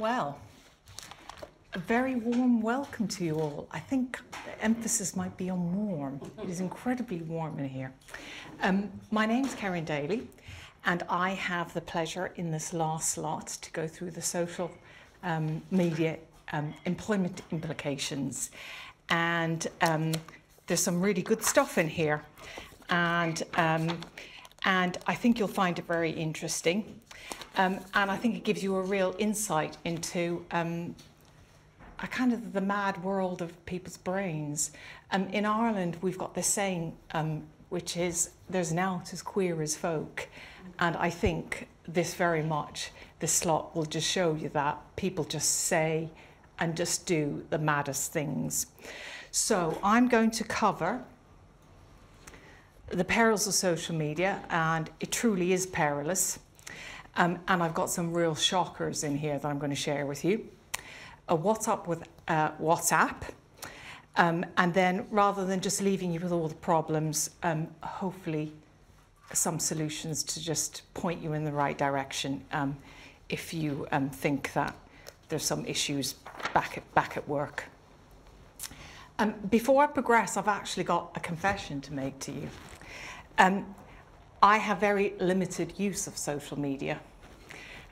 Well, a very warm welcome to you all. I think the emphasis might be on warm. It is incredibly warm in here. Um, my name's Kerren Daly, and I have the pleasure in this last slot to go through the social um, media um, employment implications. And um, there's some really good stuff in here. And, um, and I think you'll find it very interesting. Um, and I think it gives you a real insight into um, a kind of the mad world of people's brains. Um, in Ireland, we've got this saying, um, which is, there's an out as queer as folk. And I think this very much, this slot will just show you that people just say and just do the maddest things. So I'm going to cover the perils of social media, and it truly is perilous. Um, and I've got some real shockers in here that I'm going to share with you. A WhatsApp with uh, WhatsApp. Um, and then rather than just leaving you with all the problems, um, hopefully some solutions to just point you in the right direction um, if you um, think that there's some issues back at, back at work. Um, before I progress, I've actually got a confession to make to you. Um, I have very limited use of social media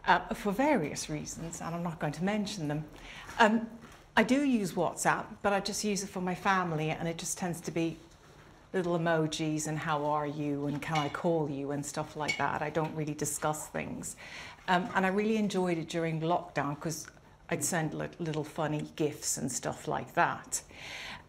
uh, for various reasons, and I'm not going to mention them. Um, I do use WhatsApp, but I just use it for my family, and it just tends to be little emojis and how are you and can I call you and stuff like that. I don't really discuss things. Um, and I really enjoyed it during lockdown because I'd send little funny gifts and stuff like that.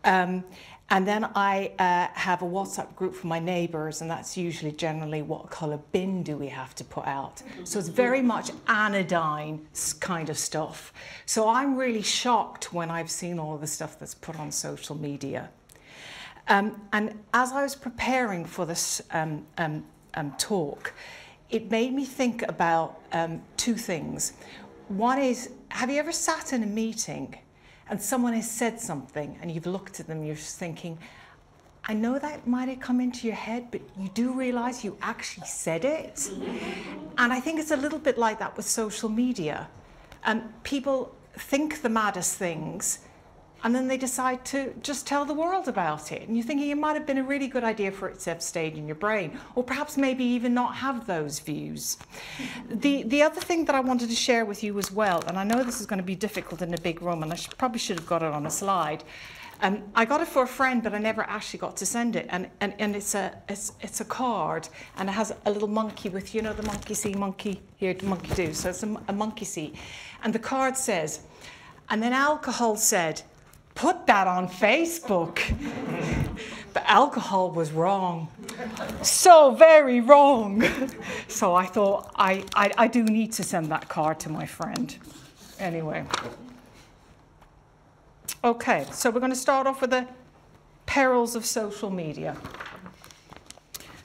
Um, and then I uh, have a WhatsApp group for my neighbours, and that's usually generally what colour bin do we have to put out. So it's very much anodyne kind of stuff. So I'm really shocked when I've seen all the stuff that's put on social media. Um, and as I was preparing for this um, um, um talk, it made me think about um, two things. One is, have you ever sat in a meeting and someone has said something and you've looked at them, you're just thinking, I know that might have come into your head, but you do realize you actually said it. And I think it's a little bit like that with social media. Um, people think the maddest things and then they decide to just tell the world about it. And you're thinking it might have been a really good idea for it to have stayed in your brain, or perhaps maybe even not have those views. The, the other thing that I wanted to share with you as well, and I know this is going to be difficult in a big room, and I should, probably should have got it on a slide. Um, I got it for a friend, but I never actually got to send it. And, and, and it's, a, it's, it's a card, and it has a little monkey with, you know, the monkey see, monkey here, monkey do. So it's a, a monkey see. And the card says, and then alcohol said, put that on Facebook. the alcohol was wrong. So very wrong. so I thought, I, I, I do need to send that card to my friend. Anyway. Okay, so we're going to start off with the perils of social media.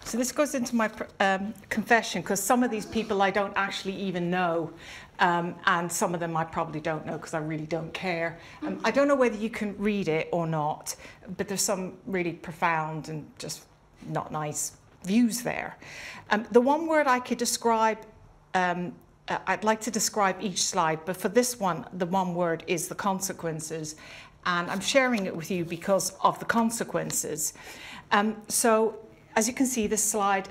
So this goes into my um, confession because some of these people I don't actually even know. Um, and some of them I probably don't know because I really don't care. Um, I don't know whether you can read it or not, but there's some really profound and just not nice views there. Um, the one word I could describe, um, uh, I'd like to describe each slide, but for this one, the one word is the consequences. And I'm sharing it with you because of the consequences. Um, so as you can see, this slide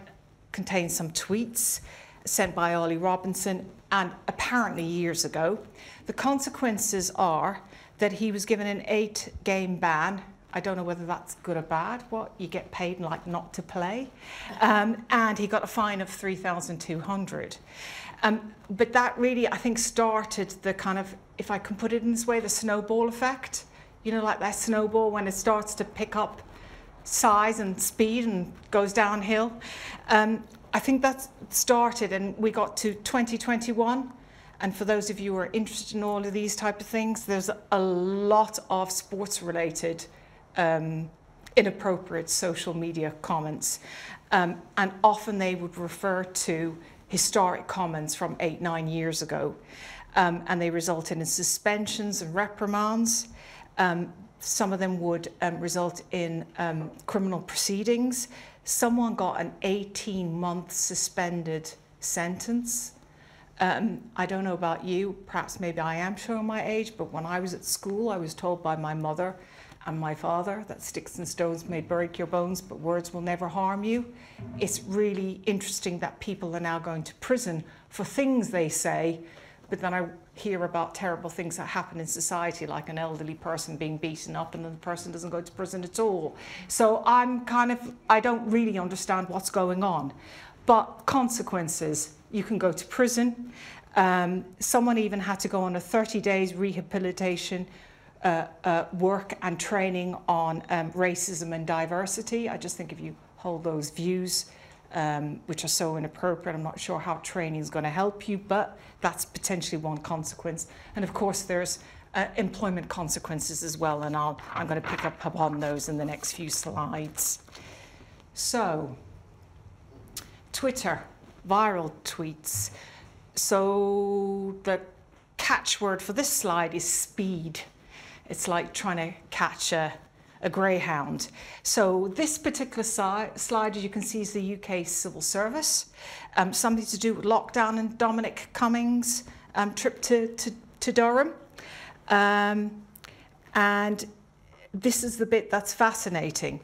contains some tweets sent by Ollie Robinson and apparently years ago. The consequences are that he was given an eight game ban. I don't know whether that's good or bad. What you get paid like not to play, um, and he got a fine of three thousand two hundred. Um, but that really, I think, started the kind of, if I can put it in this way, the snowball effect. You know, like that snowball when it starts to pick up size and speed and goes downhill. Um, I think that started and we got to 2021. And for those of you who are interested in all of these type of things, there's a lot of sports related um, inappropriate social media comments. Um, and often they would refer to historic comments from eight, nine years ago. Um, and they resulted in suspensions and reprimands. Um, some of them would um, result in um, criminal proceedings someone got an 18 month suspended sentence Um, I don't know about you, perhaps maybe I am showing my age, but when I was at school, I was told by my mother and my father that sticks and stones may break your bones, but words will never harm you. It's really interesting that people are now going to prison for things they say, but then I hear about terrible things that happen in society, like an elderly person being beaten up and then the person doesn't go to prison at all. So I'm kind of, I don't really understand what's going on. But consequences, you can go to prison. Um, someone even had to go on a 30 days rehabilitation uh, uh, work and training on um, racism and diversity. I just think if you hold those views, um, which are so inappropriate, I'm not sure how training is going to help you, but that's potentially one consequence. And of course, there's uh, employment consequences as well, and I'll, I'm going to pick up upon those in the next few slides. So, Twitter, viral tweets. So the catchword for this slide is speed. It's like trying to catch a, a greyhound. So this particular si slide, as you can see, is the UK Civil Service. Um, something to do with lockdown and Dominic Cummings' um, trip to, to, to Durham. Um, and this is the bit that's fascinating.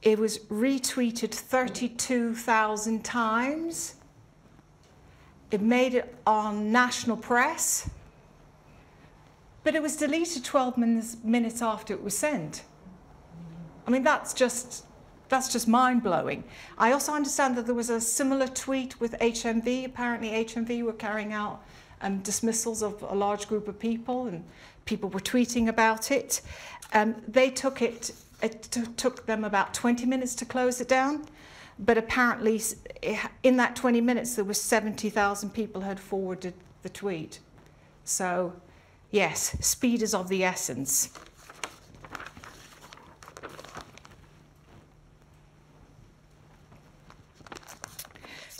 It was retweeted 32,000 times. It made it on national press. But it was deleted 12 minutes, minutes after it was sent. I mean, that's just, that's just mind-blowing. I also understand that there was a similar tweet with HMV. Apparently HMV were carrying out um, dismissals of a large group of people and people were tweeting about it. Um, they took it it took them about 20 minutes to close it down, but apparently in that 20 minutes there were 70,000 people who had forwarded the tweet. So yes, speed is of the essence.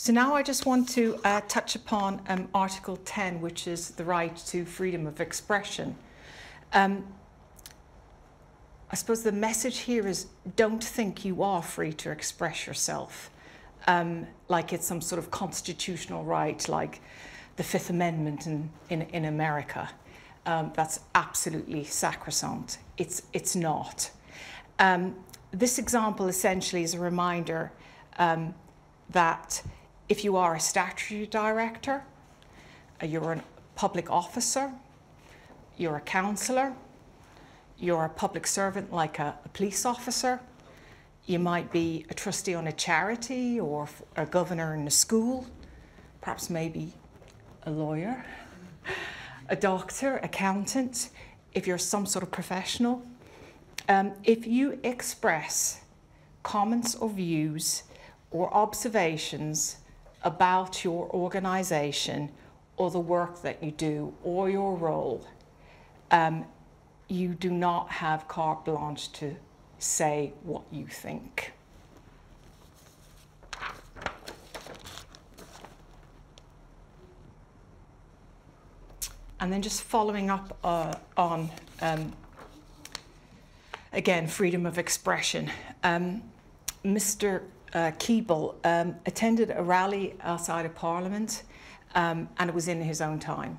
So now I just want to uh, touch upon um, Article 10, which is the right to freedom of expression. Um, I suppose the message here is don't think you are free to express yourself um, like it's some sort of constitutional right, like the Fifth Amendment in, in, in America. Um, that's absolutely sacrosanct. It's, it's not. Um, this example essentially is a reminder um, that if you are a statutory director, uh, you're a public officer, you're a councillor, you're a public servant like a, a police officer. You might be a trustee on a charity or a governor in a school, perhaps maybe a lawyer, a doctor, accountant, if you're some sort of professional. Um, if you express comments or views or observations about your organization or the work that you do or your role, um, you do not have carte blanche to say what you think. And then just following up uh, on, um, again, freedom of expression. Um, Mr. Uh, Keeble um, attended a rally outside of Parliament um, and it was in his own time.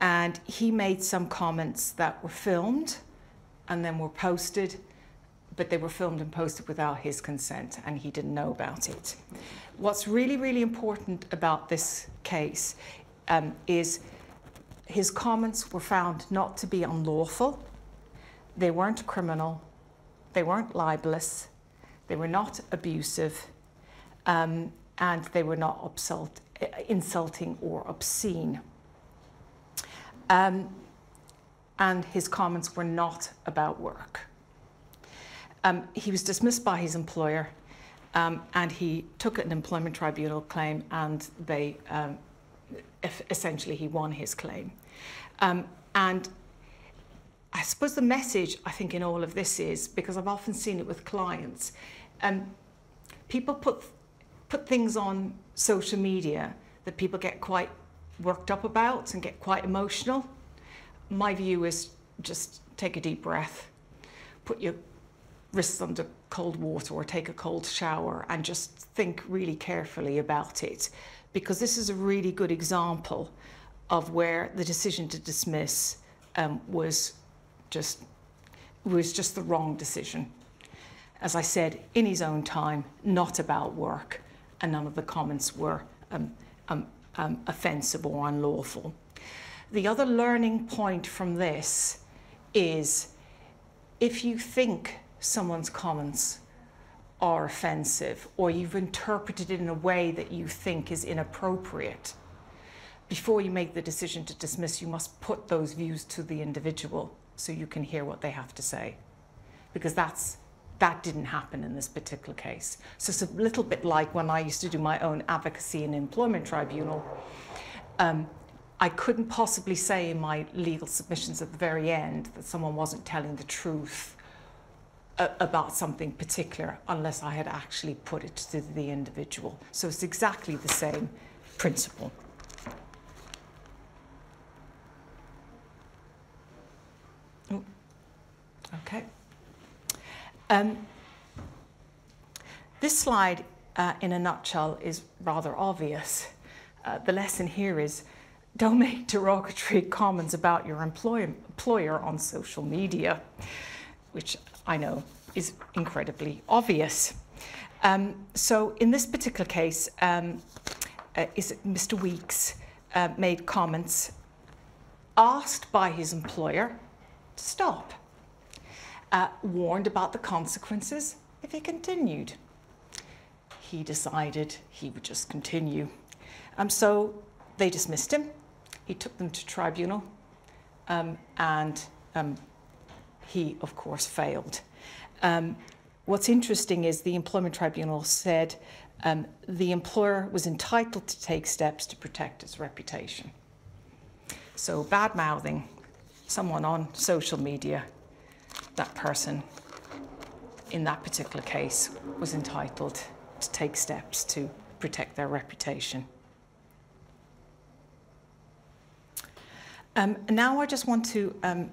And he made some comments that were filmed and then were posted, but they were filmed and posted without his consent and he didn't know about it. What's really, really important about this case um, is his comments were found not to be unlawful, they weren't criminal, they weren't libelous, they were not abusive, um, and they were not insulting or obscene. Um, and his comments were not about work. Um, he was dismissed by his employer um, and he took an employment tribunal claim and they um, essentially he won his claim. Um, and I suppose the message I think in all of this is because I've often seen it with clients, um, people put put things on social media that people get quite worked up about and get quite emotional, my view is just take a deep breath, put your wrists under cold water or take a cold shower and just think really carefully about it because this is a really good example of where the decision to dismiss um, was just was just the wrong decision. As I said, in his own time, not about work, and none of the comments were um, um, um, offensive or unlawful. The other learning point from this is if you think someone's comments are offensive or you've interpreted it in a way that you think is inappropriate, before you make the decision to dismiss, you must put those views to the individual so you can hear what they have to say. Because that's that didn't happen in this particular case. So it's a little bit like when I used to do my own advocacy in employment tribunal. Um, I couldn't possibly say in my legal submissions at the very end that someone wasn't telling the truth about something particular unless I had actually put it to the individual. So it's exactly the same principle. Okay. Um, this slide, uh, in a nutshell, is rather obvious. Uh, the lesson here is don't make derogatory comments about your employ employer on social media, which I know is incredibly obvious. Um, so in this particular case, um, uh, is Mr. Weeks uh, made comments asked by his employer to stop, uh, warned about the consequences if he continued. He decided he would just continue. Um, so they dismissed him. He took them to tribunal um, and um, he, of course, failed. Um, what's interesting is the Employment Tribunal said um, the employer was entitled to take steps to protect its reputation. So bad mouthing someone on social media, that person in that particular case was entitled to take steps to protect their reputation. Um, now I just want to um,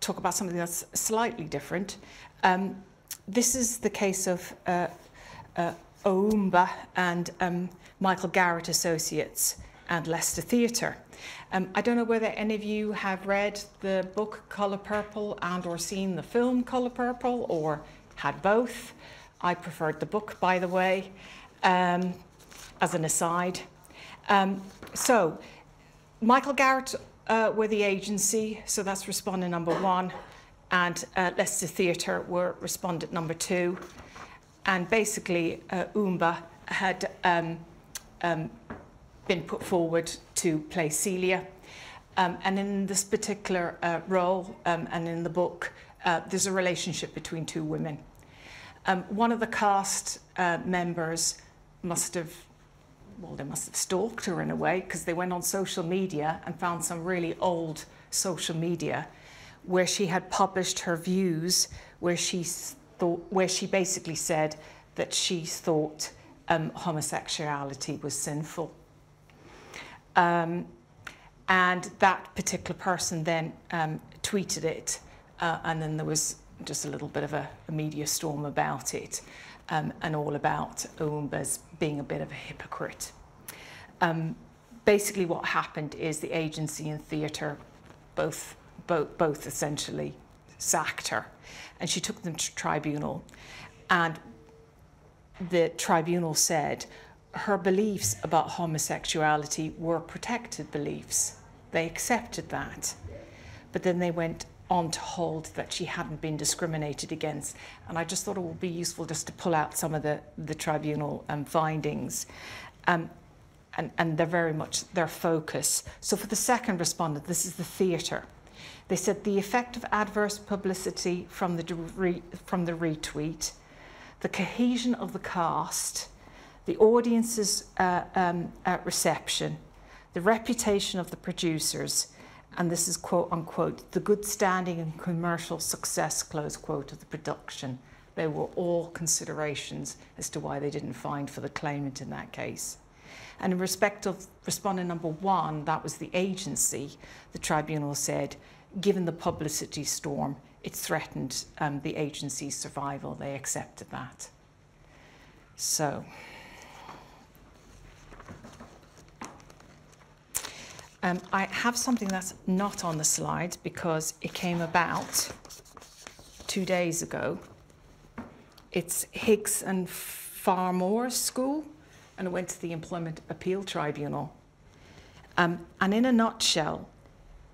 talk about something that's slightly different. Um, this is the case of uh, uh, Omooba and um, Michael Garrett Associates and Leicester Theatre. Um, I don't know whether any of you have read the book Colour Purple and or seen the film Colour Purple or had both. I preferred the book, by the way, um, as an aside. Um, so, Michael Garrett uh, were the agency, so that's respondent number one and uh, Leicester Theatre were respondent number two. And basically, uh, had um, um, been put forward to play Celia. Um, and in this particular uh, role um, and in the book, uh, there's a relationship between two women. Um, one of the cast uh, members must have, well, they must have stalked her in a way because they went on social media and found some really old social media where she had published her views, where she thought, where she basically said that she thought um, homosexuality was sinful. Um, and that particular person then um, tweeted it, uh, and then there was just a little bit of a, a media storm about it, um, and all about Omooba's being a bit of a hypocrite. Um, basically, what happened is the agency and theatre both both, both essentially sacked her. And she took them to tribunal. And the tribunal said her beliefs about homosexuality were protected beliefs. They accepted that. But then they went on to hold that she hadn't been discriminated against. And I just thought it would be useful just to pull out some of the, the tribunal um, findings. Um, and, and they're very much their focus. So for the second respondent, this is the theatre. They said the effect of adverse publicity from the, re, from the retweet, the cohesion of the cast, the audience's uh, um, uh, reception, the reputation of the producers, and this is quote unquote, the good standing and commercial success, close quote, of the production. They were all considerations as to why they didn't find for the claimant in that case. And in respect of respondent number one, that was the agency, the tribunal said given the publicity storm, it threatened um, the agency's survival. They accepted that. So, um, I have something that's not on the slides because it came about two days ago. It's Higgs and Farmore School, and it went to the Employment Appeal Tribunal. Um, and in a nutshell,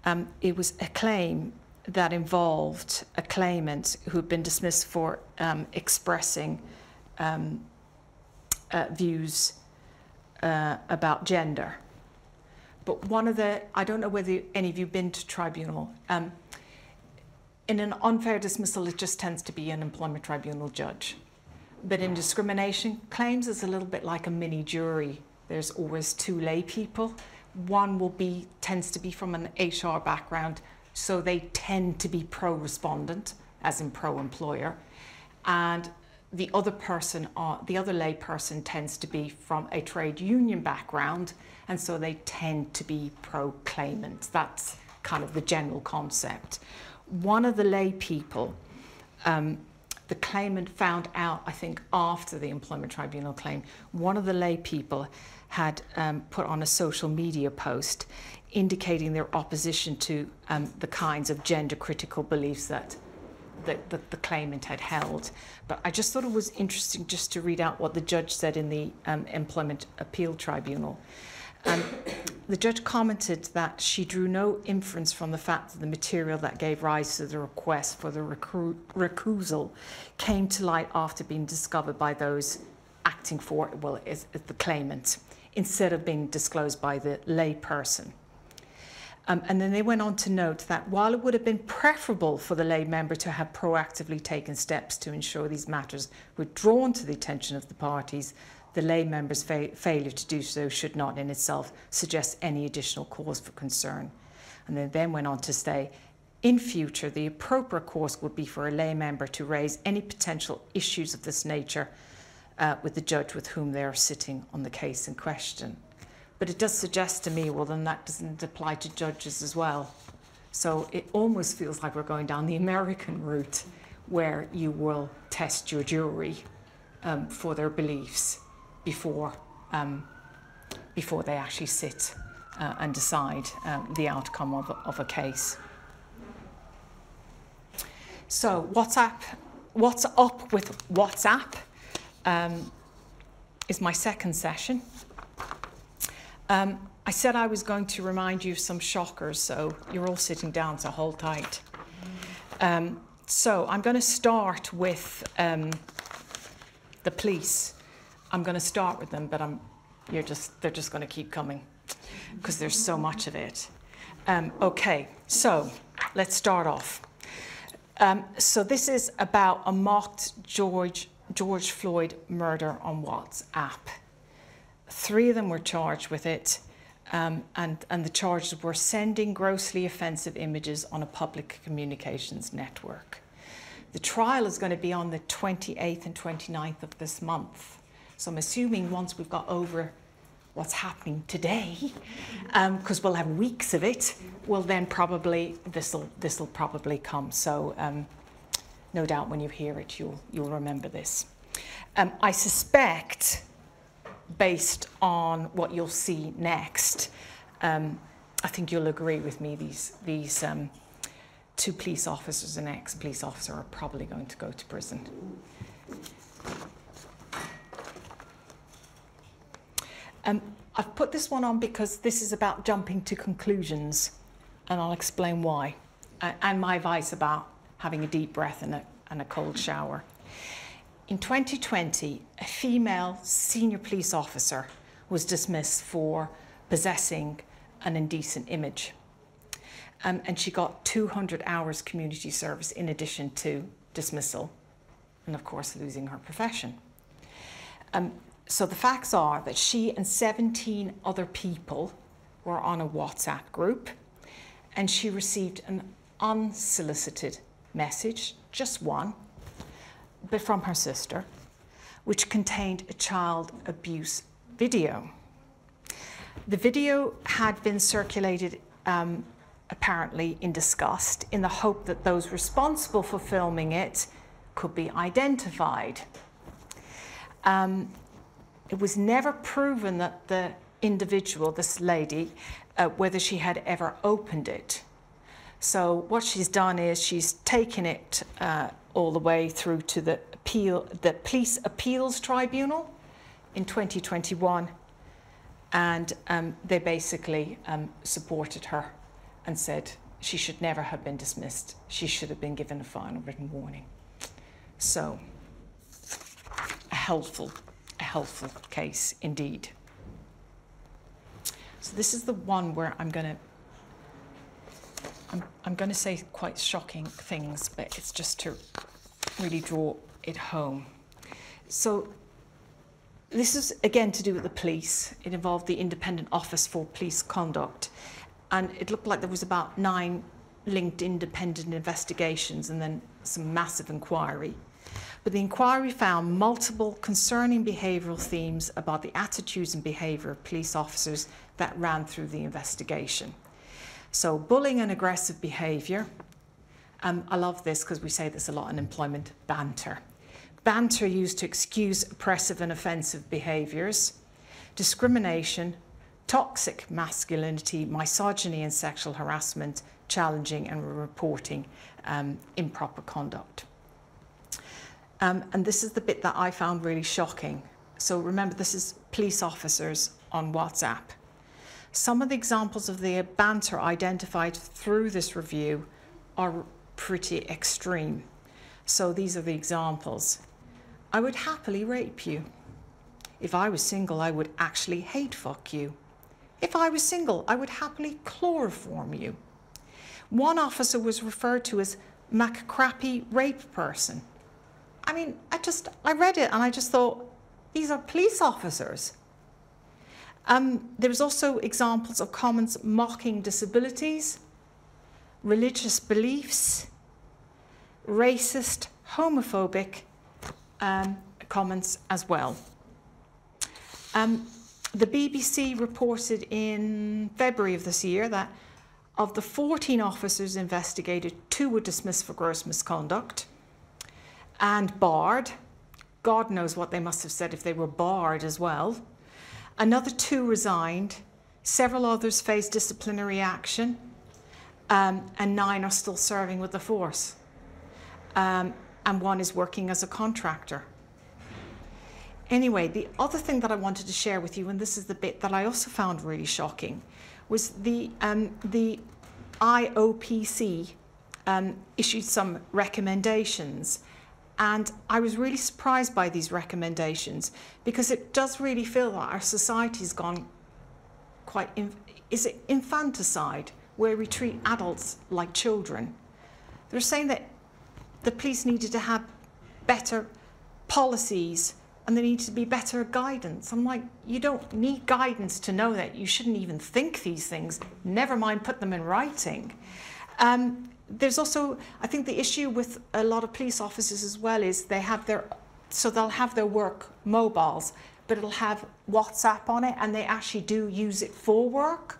um, it was a claim that involved a claimant who had been dismissed for um, expressing um, uh, views uh, about gender. But one of the, I don't know whether any of you have been to tribunal. Um, in an unfair dismissal, it just tends to be an employment tribunal judge. But in discrimination claims, it's a little bit like a mini jury. There's always two lay people. One will be tends to be from an HR background, so they tend to be pro-respondent, as in pro-employer, and the other person, the other lay person tends to be from a trade union background, and so they tend to be pro-claimant. That's kind of the general concept. One of the lay people, um, the claimant found out, I think, after the employment tribunal claim, one of the lay people had um, put on a social media post indicating their opposition to um, the kinds of gender critical beliefs that the claimant had held. But I just thought it was interesting just to read out what the judge said in the um, Employment Appeal Tribunal. Um, the judge commented that she drew no inference from the fact that the material that gave rise to the request for the recu recusal came to light after being discovered by those acting for, well, as, as the claimant, instead of being disclosed by the lay person. Um, and then they went on to note that while it would have been preferable for the lay member to have proactively taken steps to ensure these matters were drawn to the attention of the parties, the lay member's fa failure to do so should not in itself suggest any additional cause for concern. And they then went on to say, in future, the appropriate course would be for a lay member to raise any potential issues of this nature uh, with the judge with whom they are sitting on the case in question. But it does suggest to me, well, then that doesn't apply to judges as well. So it almost feels like we're going down the American route where you will test your jury um, for their beliefs before, um, before they actually sit uh, and decide um, the outcome of a, of a case. So WhatsApp, what's up with WhatsApp um, is my second session. Um, I said I was going to remind you of some shockers, so you're all sitting down, so hold tight. Um, so I'm going to start with um, the police. I'm going to start with them, but I'm, you're just, they're just going to keep coming because there's so much of it. Um, okay, so let's start off. Um, so this is about a mocked George, George Floyd murder on WhatsApp. Three of them were charged with it, um, and, and the charges were sending grossly offensive images on a public communications network. The trial is going to be on the 28th and 29th of this month. So I'm assuming once we've got over what's happening today, because um, we'll have weeks of it, well then probably this'll this'll probably come. So um, no doubt when you hear it, you'll you'll remember this. Um, I suspect based on what you'll see next. Um, I think you'll agree with me, these, these um, two police officers and ex-police officer are probably going to go to prison. Um, I've put this one on because this is about jumping to conclusions, and I'll explain why, uh, and my advice about having a deep breath and a, and a cold shower. In 2020, a female senior police officer was dismissed for possessing an indecent image. Um, and she got 200 hours community service in addition to dismissal and, of course, losing her profession. Um, so the facts are that she and 17 other people were on a WhatsApp group and she received an unsolicited message, just one, but from her sister, which contained a child abuse video. The video had been circulated um, apparently in disgust in the hope that those responsible for filming it could be identified. Um, it was never proven that the individual, this lady, uh, whether she had ever opened it. So what she's done is she's taken it uh, all the way through to the appeal, the Police Appeals Tribunal in 2021, and um, they basically um, supported her and said she should never have been dismissed. She should have been given a final written warning. So, a helpful, helpful case indeed. So this is the one where I'm going to I'm, I'm going to say quite shocking things, but it's just to really draw it home. So this is again to do with the police. It involved the Independent Office for Police Conduct, and it looked like there was about nine linked independent investigations and then some massive inquiry. But the inquiry found multiple concerning behavioural themes about the attitudes and behaviour of police officers that ran through the investigation. So bullying and aggressive behaviour. Um, I love this because we say this a lot in employment, banter. Banter used to excuse oppressive and offensive behaviours. Discrimination, toxic masculinity, misogyny and sexual harassment, challenging and reporting um, improper conduct. Um, and this is the bit that I found really shocking. So remember, this is police officers on WhatsApp. Some of the examples of the banter identified through this review are pretty extreme. So these are the examples. I would happily rape you. If I was single, I would actually hate fuck you. If I was single, I would happily chloroform you. One officer was referred to as MacCrappy rape person. I mean, I just, I read it and I just thought, these are police officers. Um, there was also examples of comments mocking disabilities, religious beliefs, racist, homophobic um, comments as well. Um, the BBC reported in February of this year that of the 14 officers investigated, two were dismissed for gross misconduct and barred. God knows what they must have said if they were barred as well. Another two resigned. Several others faced disciplinary action. Um, and nine are still serving with the force. Um, and one is working as a contractor. Anyway, the other thing that I wanted to share with you, and this is the bit that I also found really shocking, was the, um, the IOPC um, issued some recommendations and I was really surprised by these recommendations because it does really feel that our society has gone quite, is it infanticide, where we treat adults like children. They're saying that the police needed to have better policies and there needed to be better guidance. I'm like, you don't need guidance to know that. You shouldn't even think these things, never mind put them in writing. Um, there's also, I think the issue with a lot of police officers as well is they have their, so they'll have their work mobiles, but it'll have WhatsApp on it and they actually do use it for work.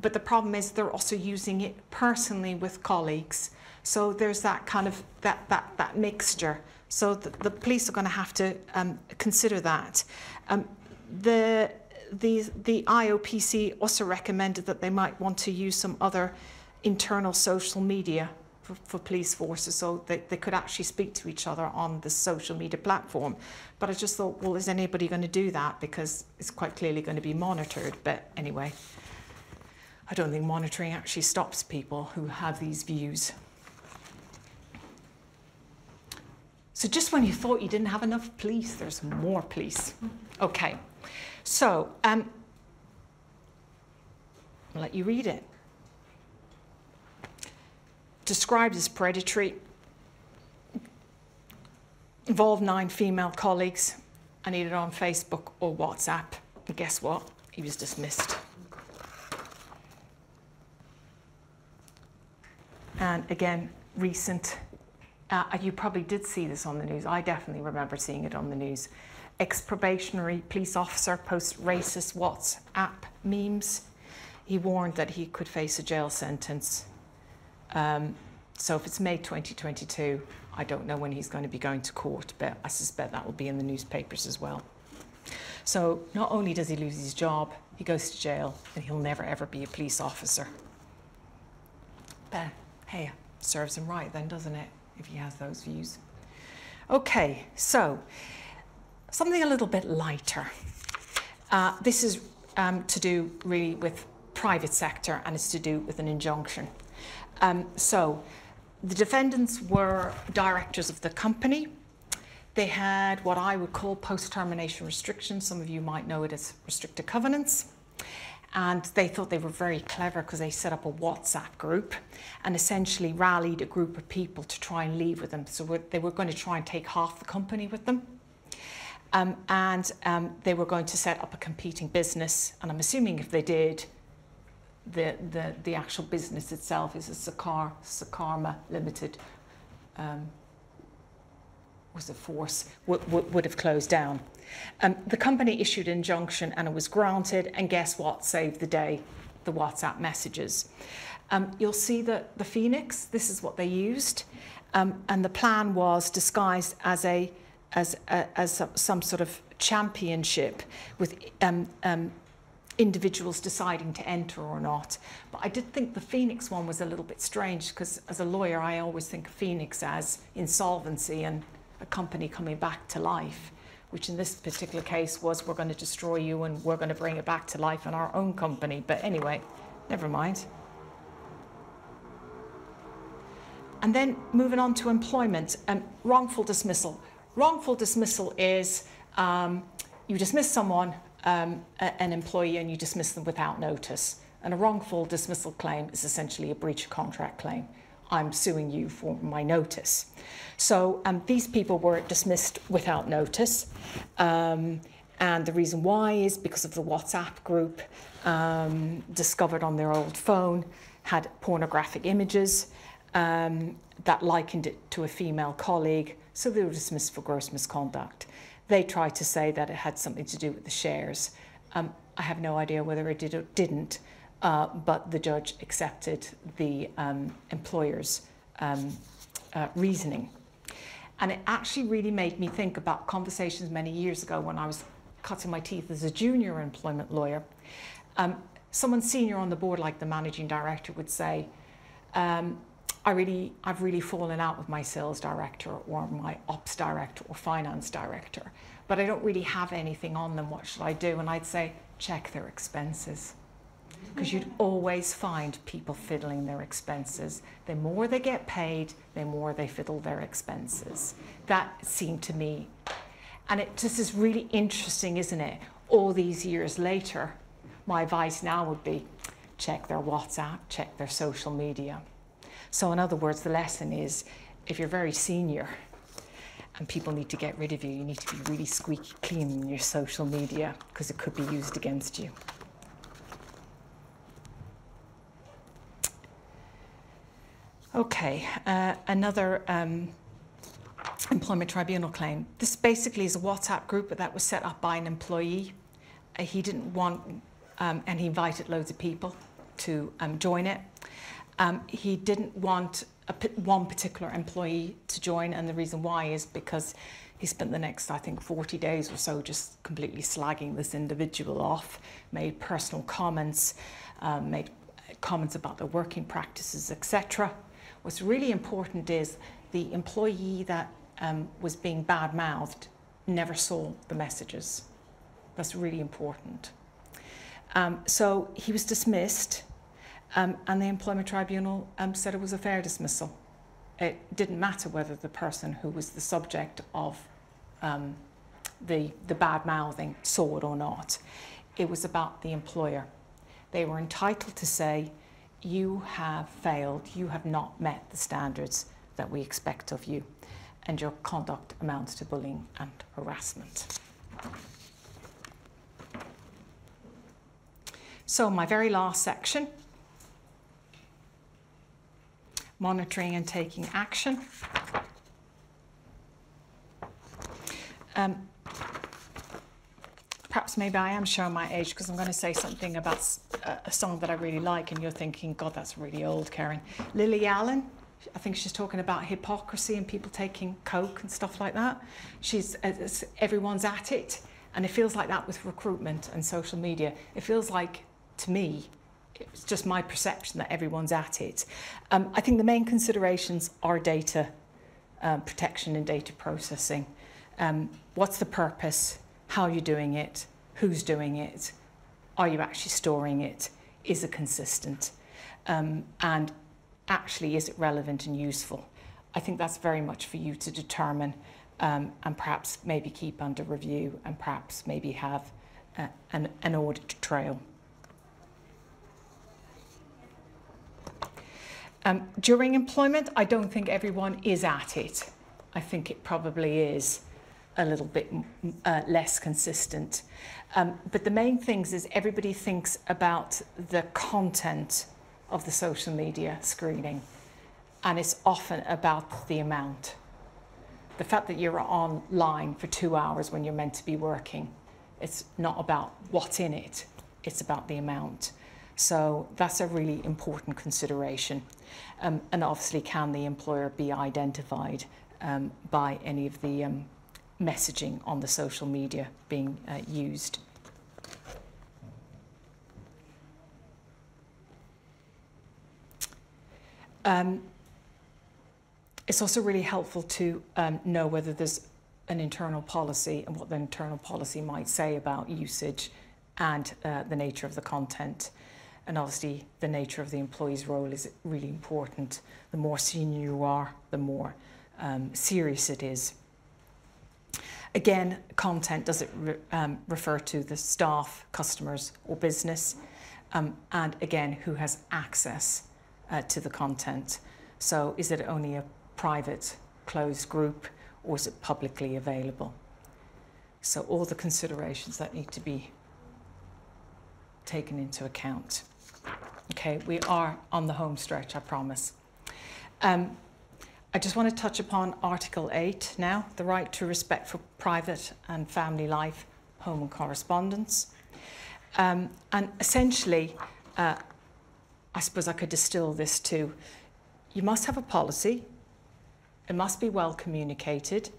But the problem is they're also using it personally with colleagues. So there's that kind of, that, that, that mixture. So the, the police are going to have to um, consider that. Um, the, the, the IOPC also recommended that they might want to use some other internal social media for, for police forces so they, they could actually speak to each other on the social media platform. But I just thought, well, is anybody going to do that? Because it's quite clearly going to be monitored. But anyway, I don't think monitoring actually stops people who have these views. So just when you thought you didn't have enough police, there's more police. Okay, so um, I'll let you read it described as predatory, involved nine female colleagues, and either on Facebook or WhatsApp. And guess what? He was dismissed. And again, recent, uh, you probably did see this on the news. I definitely remember seeing it on the news. Ex probationary police officer posts racist WhatsApp memes he warned that he could face a jail sentence. Um, so if it's May 2022, I don't know when he's going to be going to court, but I suspect that will be in the newspapers as well. So not only does he lose his job, he goes to jail and he'll never ever be a police officer. But hey, serves him right then, doesn't it, if he has those views? Okay, so something a little bit lighter. Uh, this is um, to do really with private sector and it's to do with an injunction. Um, so the defendants were directors of the company. They had what I would call post-termination restrictions. Some of you might know it as restricted covenants. And they thought they were very clever because they set up a WhatsApp group and essentially rallied a group of people to try and leave with them. So they were going to try and take half the company with them. Um, and um, they were going to set up a competing business. And I'm assuming if they did, the, the, the actual business itself is a Sakar, Sakarma Limited, um, was a force, would, would have closed down. Um, the company issued injunction and it was granted, and guess what saved the day? The WhatsApp messages. Um, you'll see that the Phoenix, this is what they used, um, and the plan was disguised as a as, a, as some sort of championship with um, um, individuals deciding to enter or not. But I did think the Phoenix one was a little bit strange because as a lawyer, I always think of Phoenix as insolvency and a company coming back to life, which in this particular case was we're going to destroy you and we're going to bring it back to life in our own company. But anyway, never mind. And then moving on to employment, um, wrongful dismissal. Wrongful dismissal is um, you dismiss someone, um, a, an employee, and you dismiss them without notice. And a wrongful dismissal claim is essentially a breach of contract claim. I'm suing you for my notice. So um, these people were dismissed without notice. Um, and the reason why is because of the WhatsApp group um, discovered on their old phone had pornographic images um, that likened it to a female colleague so they were dismissed for gross misconduct. They tried to say that it had something to do with the shares. Um, I have no idea whether it did or didn't, uh, but the judge accepted the um, employer's um, uh, reasoning. And it actually really made me think about conversations many years ago when I was cutting my teeth as a junior employment lawyer. Um, someone senior on the board, like the managing director, would say, um, I really, I've really fallen out with my sales director or my ops director or finance director, but I don't really have anything on them. What should I do? And I'd say, check their expenses. Because you'd mm-hmm. always find people fiddling their expenses. The more they get paid, the more they fiddle their expenses. That seemed to me. And it just is really interesting, isn't it? All these years later, my advice now would be check their WhatsApp, check their social media. So in other words, the lesson is if you're very senior and people need to get rid of you, you need to be really squeaky clean in your social media because it could be used against you. Okay, uh, another um, employment tribunal claim. This basically is a WhatsApp group that was set up by an employee. Uh, he didn't want, um, and he invited loads of people to um, join it. Um, he didn't want a, one particular employee to join, and the reason why is because he spent the next, I think, 40 days or so just completely slagging this individual off, made personal comments, um, made comments about their working practices, etc. What's really important is the employee that um, was being bad mouthed never saw the messages. That's really important. Um, so he was dismissed. Um, and the Employment Tribunal um, said it was a fair dismissal. It didn't matter whether the person who was the subject of um, the, the bad mouthing saw it or not. It was about the employer. They were entitled to say, you have failed, you have not met the standards that we expect of you, and your conduct amounts to bullying and harassment. So my very last section monitoring and taking action. Um, perhaps maybe I am showing my age because I'm going to say something about a song that I really like, and you're thinking, God, that's really old, Kerren. Lily Allen, I think she's talking about hypocrisy and people taking coke and stuff like that. She's everyone's at it, and it feels like that with recruitment and social media. It feels like to me, it's just my perception that everyone's at it. Um, I think the main considerations are data um, protection and data processing. Um, what's the purpose? How are you doing it? Who's doing it? Are you actually storing it? Is it consistent? Um, and actually, is it relevant and useful? I think that's very much for you to determine um, and perhaps maybe keep under review and perhaps maybe have uh, an, an audit trail. Um, during employment, I don't think everyone is at it. I think it probably is a little bit uh, less consistent. Um, but the main things is everybody thinks about the content of the social media screening, and it's often about the amount. The fact that you're online for two hours when you're meant to be working, it's not about what's in it, it's about the amount. So that's a really important consideration. Um, and obviously, can the employer be identified um, by any of the um, messaging on the social media being uh, used? Um, it's also really helpful to um, know whether there's an internal policy and what the internal policy might say about usage and uh, the nature of the content. And obviously, the nature of the employee's role is really important. The more senior you are, the more um, serious it is. Again, content does it re um, refer to the staff, customers, or business? Um, and again, who has access uh, to the content? So, is it only a private, closed group, or is it publicly available? So, all the considerations that need to be taken into account. Okay, we are on the home stretch, I promise. Um, I just want to touch upon Article 8 now, the right to respect for private and family life, home and correspondence. Um, and essentially, uh, I suppose I could distill this to you must have a policy, it must be well communicated,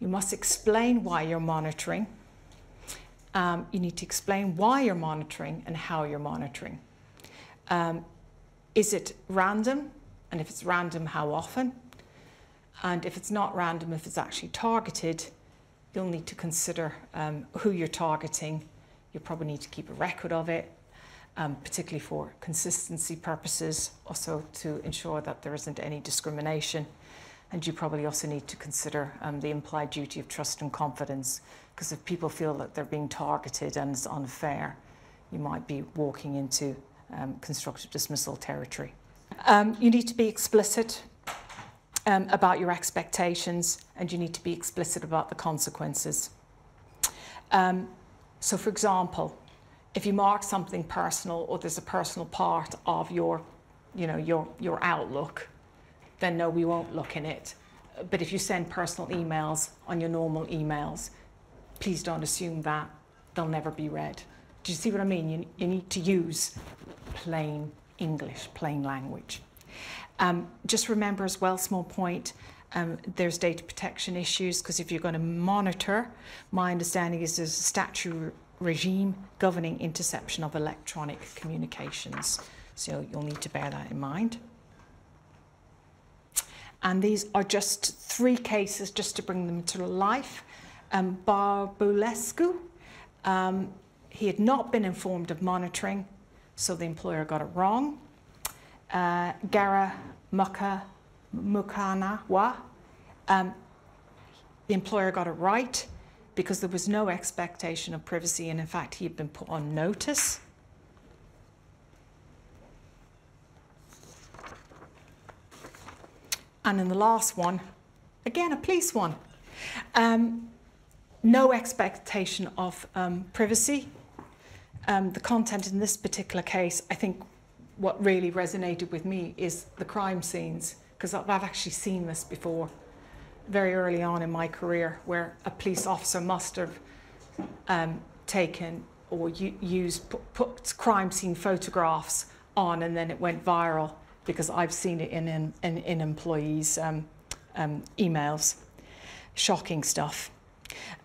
you must explain why you're monitoring, um, you need to explain why you're monitoring and how you're monitoring. Um, is it random? And if it's random, how often? And if it's not random, if it's actually targeted, you'll need to consider um, who you're targeting. You probably need to keep a record of it, um, particularly for consistency purposes, also to ensure that there isn't any discrimination. And you probably also need to consider um, the implied duty of trust and confidence, because if people feel that they're being targeted and it's unfair, you might be walking into um, constructive dismissal territory. Um, you need to be explicit um, about your expectations and you need to be explicit about the consequences. Um, so for example, if you mark something personal or there's a personal part of your, you know, your, your outlook, then no, we won't look in it. But if you send personal emails on your normal emails, please don't assume that they'll never be read. Do you see what I mean? You, you need to use plain English, plain language. Um, just remember as well, small point, um, there's data protection issues because if you're going to monitor, my understanding is there's a statute regime governing interception of electronic communications. So you'll need to bear that in mind. And these are just three cases just to bring them to life. Um, Barbulescu, um, he had not been informed of monitoring, so the employer got it wrong. Uh, Gara Muka, Mukanawa, um, the employer got it right because there was no expectation of privacy and in fact he had been put on notice. And in the last one, again a police one, um, no expectation of um, privacy um, the content in this particular case, I think what really resonated with me is the crime scenes, because I've actually seen this before very early on in my career where a police officer must have um, taken or used, put, put crime scene photographs on and then it went viral because I've seen it in, in, in, employees' um, um, emails. Shocking stuff.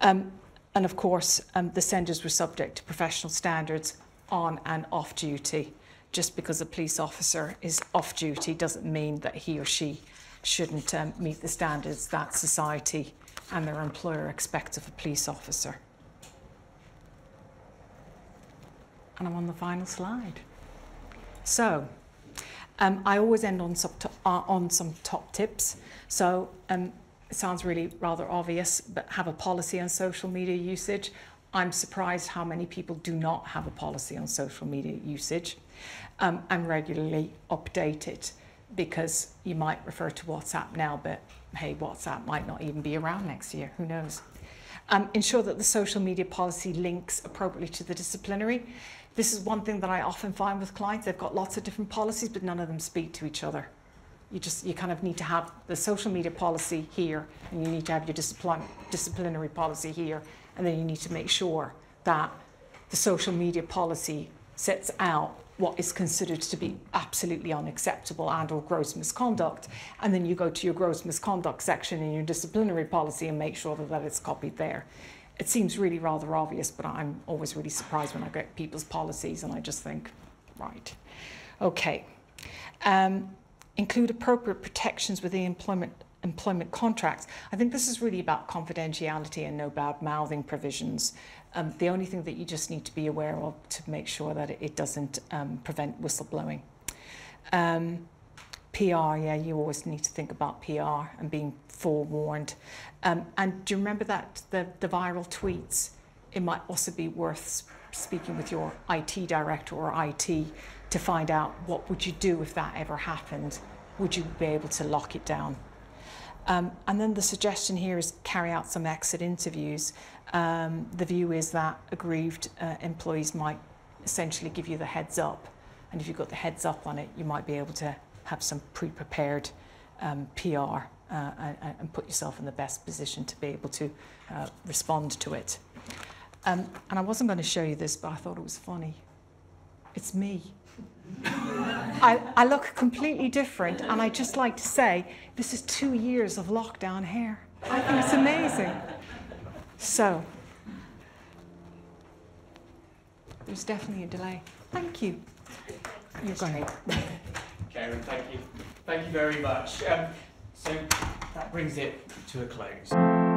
Um, and of course, um, the senders were subject to professional standards on and off duty. Just because a police officer is off duty doesn't mean that he or she shouldn't um, meet the standards that society and their employer expect of a police officer. And I'm on the final slide. So, um, I always end on uh, on some top tips. So, um, it sounds really rather obvious, but have a policy on social media usage. I'm surprised how many people do not have a policy on social media usage um, and regularly update it because you might refer to WhatsApp now, but hey, WhatsApp might not even be around next year. Who knows? Um, ensure that the social media policy links appropriately to the disciplinary. This is one thing that I often find with clients. They've got lots of different policies, but none of them speak to each other. You just you kind of need to have the social media policy here, and you need to have your disciplinary policy here, and then you need to make sure that the social media policy sets out what is considered to be absolutely unacceptable and or gross misconduct and then you go to your gross misconduct section in your disciplinary policy and make sure that, that it's copied there. It seems really rather obvious but i'm always really surprised when i get people's policies and i just think right okay. Um, include appropriate protections within employment employment contracts. I think this is really about confidentiality and no bad mouthing provisions. Um, the only thing that you just need to be aware of to make sure that it, doesn't um, prevent whistleblowing. Um, PR, yeah, you always need to think about PR and being forewarned. Um, and do you remember that the, the viral tweets? It might also be worth speaking with your IT director or IT to find out what would you do if that ever happened. Would you be able to lock it down? Um, and then the suggestion here is carry out some exit interviews. Um, the view is that aggrieved uh, employees might essentially give you the heads up. And if you've got the heads up on it, you might be able to have some pre prepared um, PR uh, and, and, put yourself in the best position to be able to uh, respond to it. Um, and I wasn't going to show you this, but I thought it was funny. It's me. I, I look completely different, and I just like to say this is two years of lockdown hair. I think it's amazing. So, there's definitely a delay. Thank you. You're going. Kerren, thank you. Thank you very much. Um, so that brings it to a close.